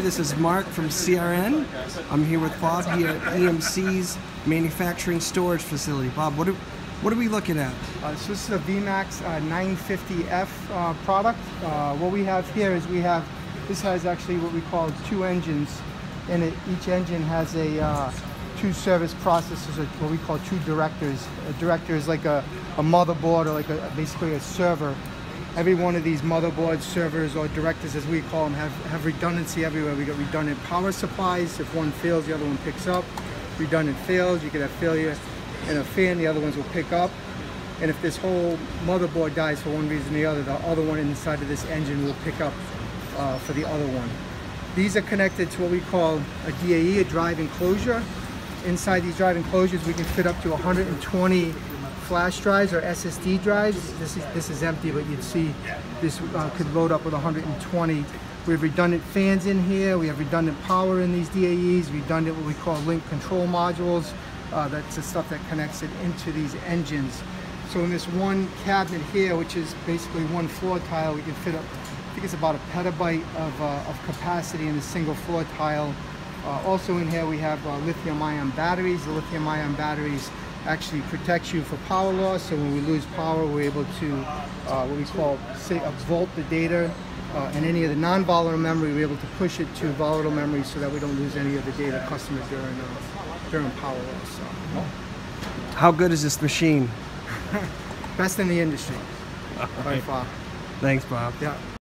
this is Mark from CRN. I'm here with Bob here at EMC's manufacturing storage facility. Bob, what are, what are we looking at? Uh, so this is a VMAX uh, 950F uh, product. Uh, what we have here is we have, this has actually what we call two engines and it. Each engine has a uh, two service processors, or what we call two directors. A director is like a, a motherboard or like a, basically a server every one of these motherboards, servers, or directors as we call them have, have redundancy everywhere. We got redundant power supplies. If one fails, the other one picks up. Redundant fails, you could have failure in a fan, the other ones will pick up. And if this whole motherboard dies for one reason or the other, the other one inside of this engine will pick up uh, for the other one. These are connected to what we call a DAE, a drive enclosure. Inside these drive enclosures, we can fit up to 120 flash drives or SSD drives. This is, this is empty, but you'd see this uh, could load up with 120. We have redundant fans in here. We have redundant power in these DAEs, redundant what we call link control modules. Uh, that's the stuff that connects it into these engines. So in this one cabinet here, which is basically one floor tile, we can fit up, I think it's about a petabyte of, uh, of capacity in a single floor tile. Uh, also in here we have uh, lithium ion batteries. The lithium ion batteries actually protects you for power loss. So when we lose power, we're able to uh, what we call say, vault the data uh, and any of the non-volatile memory, we're able to push it to volatile memory so that we don't lose any of the data customers during uh, during power loss. So. How good is this machine? Best in the industry by far. Thanks, Bob. Yeah.